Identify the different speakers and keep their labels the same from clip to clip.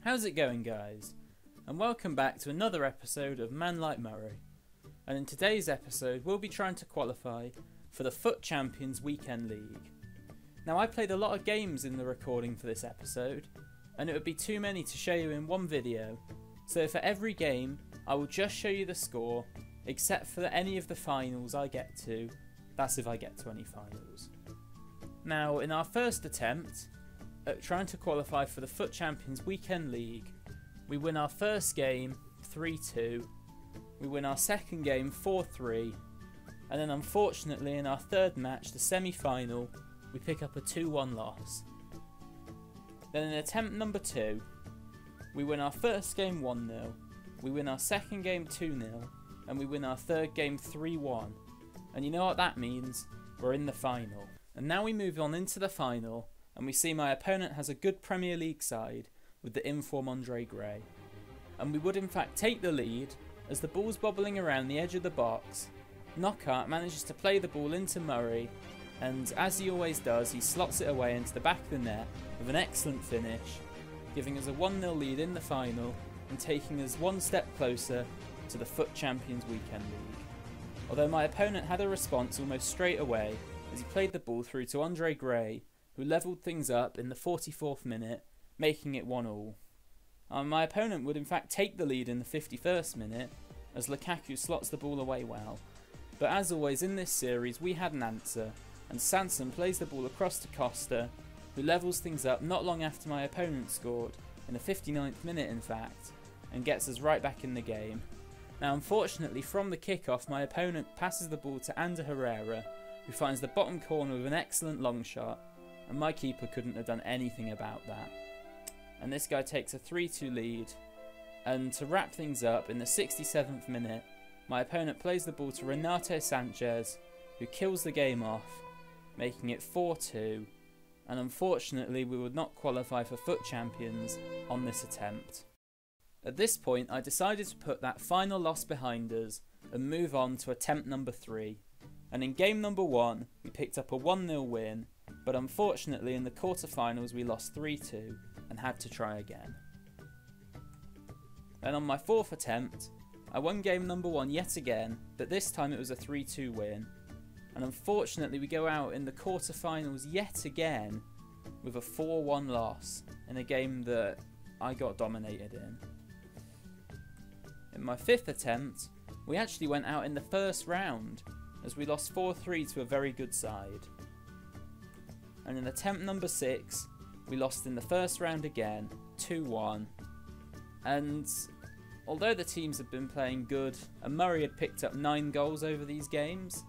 Speaker 1: How's it going, guys? And welcome back to another episode of Man Like Murray. And in today's episode, we'll be trying to qualify for the FUT Champions Weekend League. Now, I played a lot of games in the recording for this episode, and it would be too many to show you in one video, so for every game, I will just show you the score, except for any of the finals I get to. That's if I get to any finals. Now, in our first attempt at trying to qualify for the FUT Champions Weekend League, we win our first game 3 2, we win our second game 4 3, and then unfortunately in our third match, the semi final, we pick up a 2 1 loss. Then in attempt number 2, we win our first game 1 0, we win our second game 2 0, and we win our third game 3 1. And you know what that means? We're in the final. And now we move on into the final, and we see my opponent has a good Premier League side with the inform Andre Gray. And we would in fact take the lead as the ball's bobbling around the edge of the box. Knockaert manages to play the ball into Murray, and as he always does, he slots it away into the back of the net with an excellent finish, giving us a 1 0 lead in the final and taking us one step closer to the FUT Champions Weekend League. Although my opponent had a response almost straight away as he played the ball through to Andre Gray, who levelled things up in the 44th minute, making it 1 all. My opponent would in fact take the lead in the 51st minute as Lukaku slots the ball away well. But as always in this series, we had an answer, and Sanson plays the ball across to Costa, who levels things up not long after my opponent scored, in the 59th minute in fact, and gets us right back in the game. Now unfortunately from the kickoff my opponent passes the ball to Ander Herrera who finds the bottom corner with an excellent long shot and my keeper couldn't have done anything about that. And this guy takes a 3-2 lead and to wrap things up in the 67th minute my opponent plays the ball to Renato Sanchez who kills the game off making it 4-2 and unfortunately we would not qualify for FUT champions on this attempt. At this point, I decided to put that final loss behind us and move on to attempt number 3. And in game number 1, we picked up a 1 0 win, but unfortunately in the quarterfinals we lost 3 2 and had to try again. Then on my fourth attempt, I won game number 1 yet again, but this time it was a 3 2 win. And unfortunately, we go out in the quarterfinals yet again with a 4 1 loss in a game that I got dominated in. In my fifth attempt, we actually went out in the first round, as we lost 4-3 to a very good side. And in attempt number 6, we lost in the first round again, 2-1. And although the teams had been playing good, and Murray had picked up 9 goals over these games,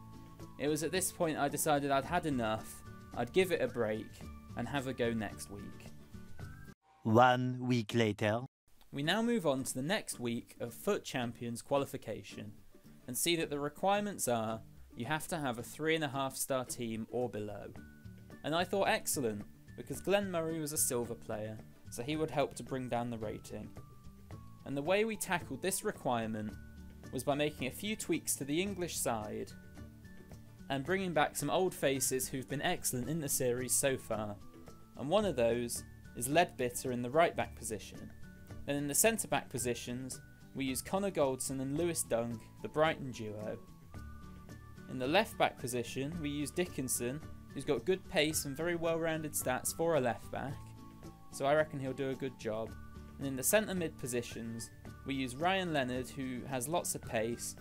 Speaker 1: it was at this point I decided I'd had enough, I'd give it a break, and have a go next week.
Speaker 2: One week later.
Speaker 1: We now move on to the next week of FUT Champions qualification and see that the requirements are you have to have a 3.5 star team or below. And I thought excellent because Glenn Murray was a silver player so he would help to bring down the rating. And the way we tackled this requirement was by making a few tweaks to the English side and bringing back some old faces who've been excellent in the series so far. And one of those is Leadbitter in the right back position. Then in the centre back positions, we use Connor Goldson and Lewis Dunk, the Brighton duo. In the left back position, we use Dickinson, who's got good pace and very well rounded stats for a left back, so I reckon he'll do a good job. And in the centre mid positions, we use Ryan Leonard, who has lots of pace,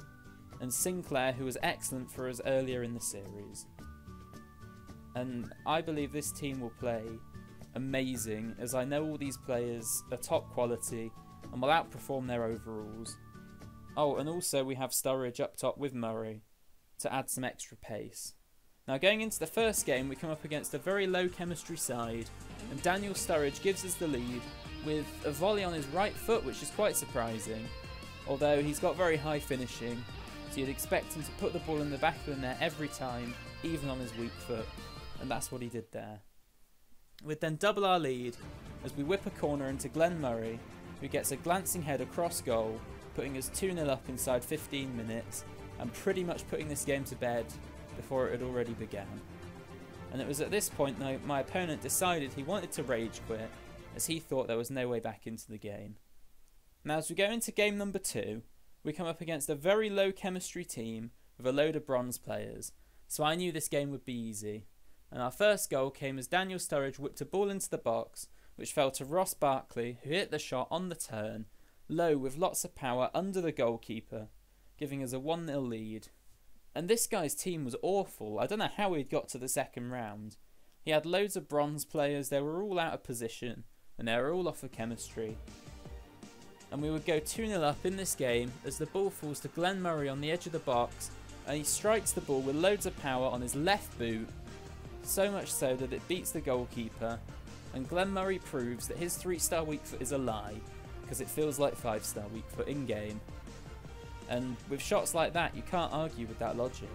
Speaker 1: and Sinclair, who was excellent for us earlier in the series. And I believe this team will play amazing, as I know all these players are top quality and will outperform their overalls. Oh, and also we have Sturridge up top with Murray to add some extra pace. Now going into the first game we come up against a very low chemistry side and Daniel Sturridge gives us the lead with a volley on his right foot which is quite surprising although he's got very high finishing so you'd expect him to put the ball in the back of the net every time even on his weak foot and that's what he did there. We'd then double our lead as we whip a corner into Glenn Murray, who gets a glancing head across goal, putting us 2 0 up inside 15 minutes, and pretty much putting this game to bed before it had already begun. And it was at this point though my opponent decided he wanted to rage quit, as he thought there was no way back into the game. Now, as we go into game number two, we come up against a very low chemistry team with a load of bronze players, so I knew this game would be easy. And our first goal came as Daniel Sturridge whipped a ball into the box, which fell to Ross Barkley, who hit the shot on the turn, low with lots of power under the goalkeeper, giving us a 1 0 lead. And this guy's team was awful. I don't know how he'd got to the second round. He had loads of bronze players, they were all out of position, and they were all off of chemistry. And we would go 2 0 up in this game as the ball falls to Glenn Murray on the edge of the box, and he strikes the ball with loads of power on his left boot, so much so that it beats the goalkeeper. And Glenn Murray proves that his 3 star weak foot is a lie, because it feels like 5 star weak foot in game. And with shots like that, you can't argue with that logic.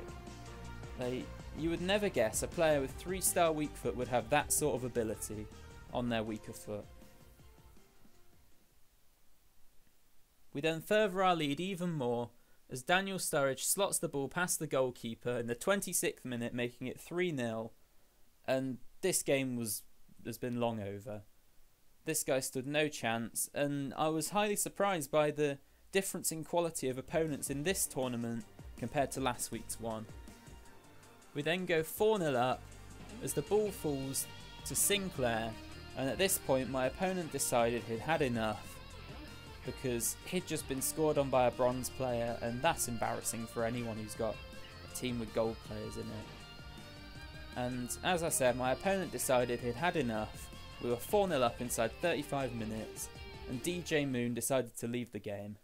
Speaker 1: They, you would never guess a player with 3 star weak foot would have that sort of ability on their weaker foot. We then further our lead even more as Daniel Sturridge slots the ball past the goalkeeper in the 26th minute, making it 3 0. And this game was has been long over. This guy stood no chance, and I was highly surprised by the difference in quality of opponents in this tournament compared to last week's one. We then go 4 0 up as the ball falls to Sinclair, and at this point, my opponent decided he'd had enough because he'd just been scored on by a bronze player, and that's embarrassing for anyone who's got a team with gold players in it. And as I said, my opponent decided he'd had enough. We were 4 0 up inside 35 minutes, and DJ Moon decided to leave the game.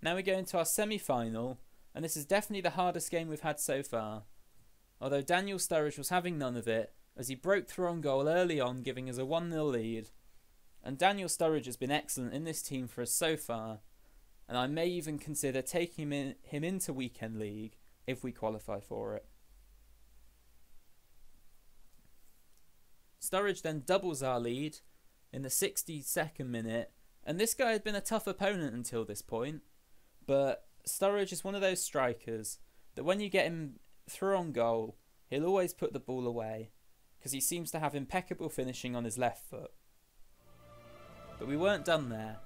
Speaker 1: Now we go into our semi final, and this is definitely the hardest game we've had so far. Although Daniel Sturridge was having none of it, as he broke through on goal early on, giving us a 1 0 lead, and Daniel Sturridge has been excellent in this team for us so far, and I may even consider taking him, in, him into Weekend League if we qualify for it. Sturridge then doubles our lead in the 62nd minute, and this guy had been a tough opponent until this point, but Sturridge is one of those strikers that when you get him through on goal, he'll always put the ball away because he seems to have impeccable finishing on his left foot. But we weren't done there.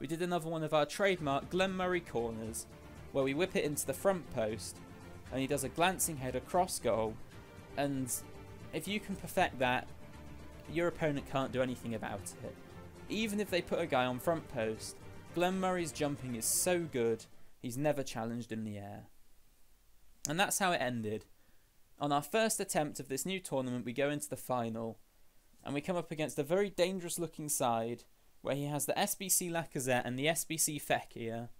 Speaker 1: We did another one of our trademark Glenn Murray corners, where we whip it into the front post, and he does a glancing header cross goal. And if you can perfect that, your opponent can't do anything about it. Even if they put a guy on front post, Glenn Murray's jumping is so good, he's never challenged in the air. And that's how it ended. On our first attempt of this new tournament, we go into the final, and we come up against a very dangerous looking side where he has the SBC Lacazette and the SBC Fekir,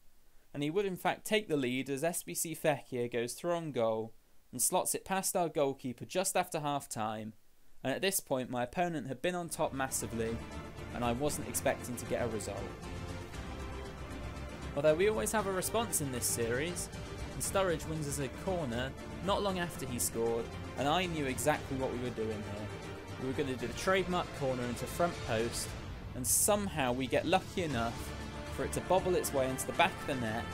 Speaker 1: and he would in fact take the lead as SBC Fekir goes through on goal and slots it past our goalkeeper just after half time. And at this point, my opponent had been on top massively, and I wasn't expecting to get a result. Although we always have a response in this series, and Sturridge wins us a corner not long after he scored, and I knew exactly what we were doing here. We were going to do the trademark corner into front post, and somehow we get lucky enough for it to bobble its way into the back of the net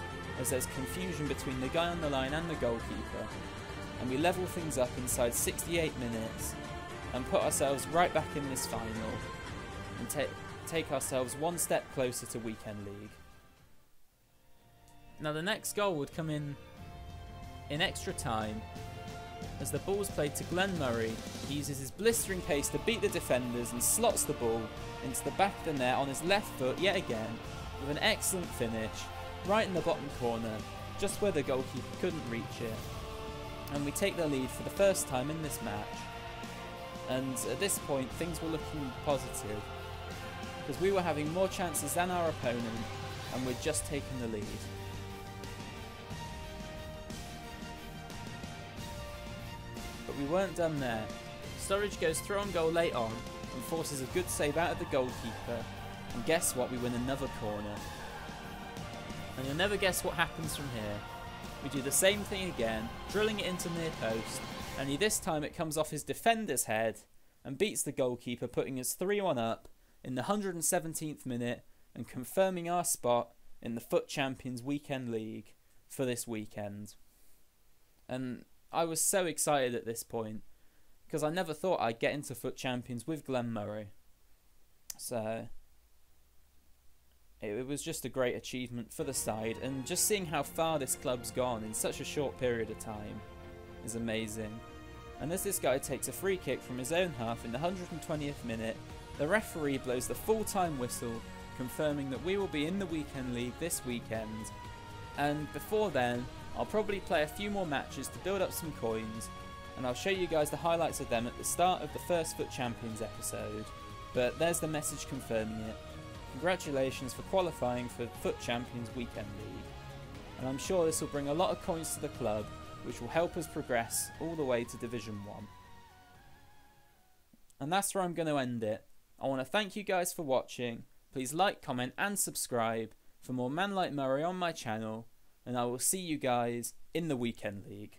Speaker 1: as there's confusion between the guy on the line and the goalkeeper. And we level things up inside 68 minutes and put ourselves right back in this final and ta take ourselves one step closer to Weekend League. Now the next goal would come in in extra time as the ball's played to Glenn Murray. He uses his blistering pace to beat the defenders and slots the ball into the back of the net on his left foot yet again with an excellent finish right in the bottom corner just where the goalkeeper couldn't reach it. And we take the lead for the first time in this match. And at this point things were looking positive because we were having more chances than our opponent and we'd just taken the lead. But we weren't done there. Sturridge goes through on goal late on and forces a good save out of the goalkeeper. And guess what? We win another corner. And you'll never guess what happens from here. We do the same thing again, drilling it into near post, only this time it comes off his defender's head and beats the goalkeeper, putting us 3 1 up in the 117th minute and confirming our spot in the FUT Champions Weekend League for this weekend. And I was so excited at this point because I never thought I'd get into FUT Champions with Glenn Murray. So it, it was just a great achievement for the side, and just seeing how far this club's gone in such a short period of time is amazing. And as this guy takes a free kick from his own half in the 120th minute, the referee blows the full time whistle, confirming that we will be in the weekend league this weekend. And before then, I'll probably play a few more matches to build up some coins, and I'll show you guys the highlights of them at the start of the first FUT Champions episode. But there's the message confirming it. Congratulations for qualifying for FUT Champions Weekend League. And I'm sure this will bring a lot of coins to the club, which will help us progress all the way to Division 1. And that's where I'm going to end it. I want to thank you guys for watching. Please like, comment, and subscribe for more Man Like Murray on my channel, and I will see you guys in the Weekend League.